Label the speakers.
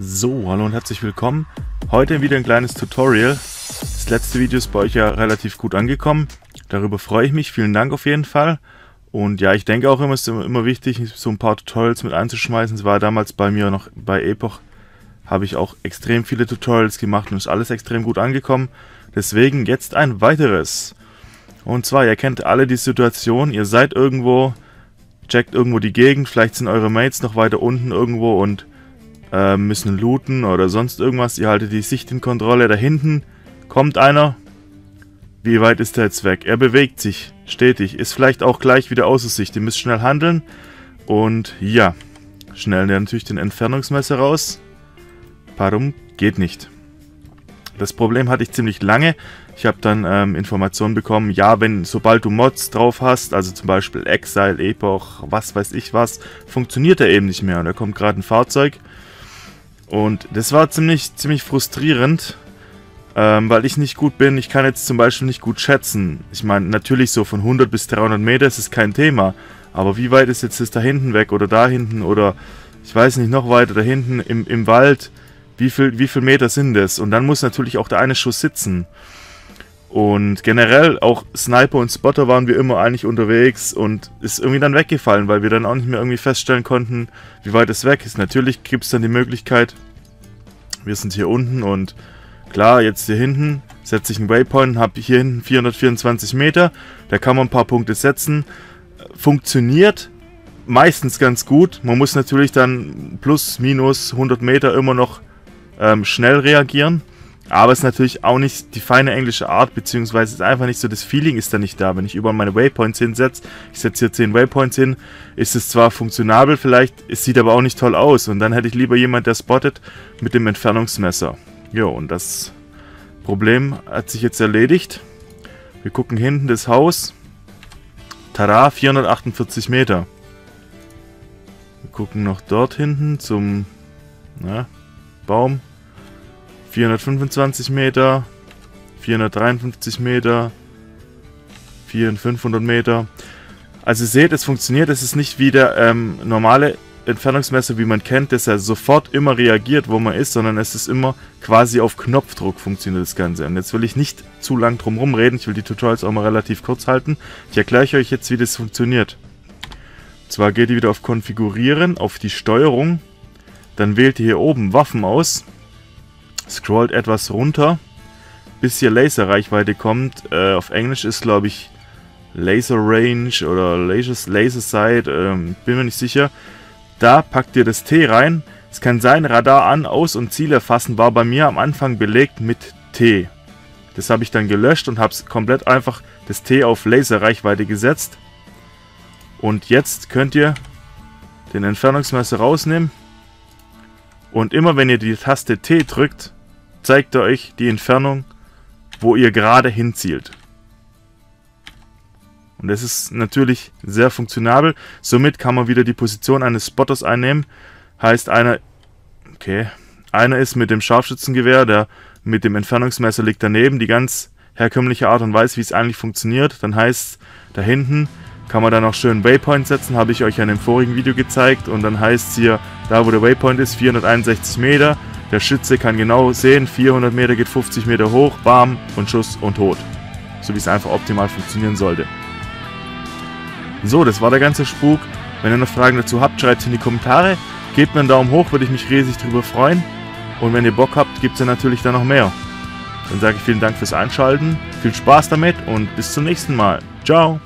Speaker 1: So, hallo und herzlich willkommen. Heute wieder ein kleines Tutorial. Das letzte Video ist bei euch ja relativ gut angekommen. Darüber freue ich mich. Vielen Dank auf jeden Fall. Und ja, ich denke auch immer, es ist immer wichtig, so ein paar Tutorials mit einzuschmeißen. Es war damals bei mir noch bei Epoch, habe ich auch extrem viele Tutorials gemacht und ist alles extrem gut angekommen. Deswegen jetzt ein weiteres. Und zwar, ihr kennt alle die Situation, ihr seid irgendwo, checkt irgendwo die Gegend, vielleicht sind eure Mates noch weiter unten irgendwo und äh, müssen looten oder sonst irgendwas. Ihr haltet die Sicht in Kontrolle. Da hinten kommt einer. Wie weit ist er jetzt weg? Er bewegt sich stetig. Ist vielleicht auch gleich wieder außer Sicht. Ihr müsst schnell handeln. Und ja, schnell natürlich den Entfernungsmesser raus. Warum? Geht nicht. Das Problem hatte ich ziemlich lange. Ich habe dann ähm, Informationen bekommen, ja, wenn sobald du Mods drauf hast, also zum Beispiel Exile, Epoch, was weiß ich was, funktioniert er eben nicht mehr. Und da kommt gerade ein Fahrzeug und das war ziemlich, ziemlich frustrierend, ähm, weil ich nicht gut bin. Ich kann jetzt zum Beispiel nicht gut schätzen. Ich meine, natürlich so von 100 bis 300 Meter ist es kein Thema. Aber wie weit ist jetzt das da hinten weg oder da hinten oder ich weiß nicht, noch weiter da hinten im, im Wald? Wie viel, wie viel Meter sind das? Und dann muss natürlich auch der eine Schuss sitzen. Und generell auch Sniper und Spotter waren wir immer eigentlich unterwegs und ist irgendwie dann weggefallen, weil wir dann auch nicht mehr irgendwie feststellen konnten, wie weit es weg ist. Natürlich gibt es dann die Möglichkeit, wir sind hier unten und klar, jetzt hier hinten setze ich einen Waypoint, habe hier hinten 424 Meter, da kann man ein paar Punkte setzen. Funktioniert meistens ganz gut. Man muss natürlich dann plus, minus 100 Meter immer noch ähm, schnell reagieren. Aber es ist natürlich auch nicht die feine englische Art, beziehungsweise ist einfach nicht so, das Feeling ist da nicht da. Wenn ich überall meine Waypoints hinsetze, ich setze hier 10 Waypoints hin, ist es zwar funktionabel vielleicht, es sieht aber auch nicht toll aus. Und dann hätte ich lieber jemand, der spottet mit dem Entfernungsmesser. Jo, und das Problem hat sich jetzt erledigt. Wir gucken hinten das Haus. Tada, 448 Meter. Wir gucken noch dort hinten zum na, Baum. 425 Meter, 453 Meter, 400, 500 Meter. Also ihr seht, es funktioniert. Es ist nicht wie der ähm, normale Entfernungsmesser, wie man kennt, dass er sofort immer reagiert, wo man ist, sondern es ist immer quasi auf Knopfdruck funktioniert das Ganze. Und jetzt will ich nicht zu lang drum herum reden. Ich will die Tutorials auch mal relativ kurz halten. Ich erkläre euch jetzt, wie das funktioniert. Und zwar geht ihr wieder auf Konfigurieren, auf die Steuerung. Dann wählt ihr hier oben Waffen aus scrollt etwas runter, bis hier Laserreichweite kommt. Äh, auf Englisch ist, glaube ich, Laser Range oder Laser, Laser Sight, ähm, bin mir nicht sicher. Da packt ihr das T rein. Es kann sein, Radar an, aus und Ziel erfassen war bei mir am Anfang belegt mit T. Das habe ich dann gelöscht und habe es komplett einfach das T auf Laserreichweite gesetzt. Und jetzt könnt ihr den Entfernungsmesser rausnehmen. Und immer wenn ihr die Taste T drückt, zeigt er euch die Entfernung, wo ihr gerade hinzielt. Und das ist natürlich sehr funktionabel. Somit kann man wieder die Position eines Spotters einnehmen. Heißt einer, okay, einer ist mit dem Scharfschützengewehr, der mit dem Entfernungsmesser liegt daneben. Die ganz herkömmliche Art und Weise, wie es eigentlich funktioniert. Dann heißt da hinten kann man dann auch schön Waypoint setzen, habe ich euch ja in dem vorigen Video gezeigt. Und dann heißt es hier, da wo der Waypoint ist, 461 Meter. Der Schütze kann genau sehen, 400 Meter geht 50 Meter hoch, bam und Schuss und tot. So wie es einfach optimal funktionieren sollte. So, das war der ganze Spuk. Wenn ihr noch Fragen dazu habt, schreibt es in die Kommentare. Gebt mir einen Daumen hoch, würde ich mich riesig drüber freuen. Und wenn ihr Bock habt, gibt es ja natürlich dann noch mehr. Dann sage ich vielen Dank fürs Einschalten, viel Spaß damit und bis zum nächsten Mal. Ciao!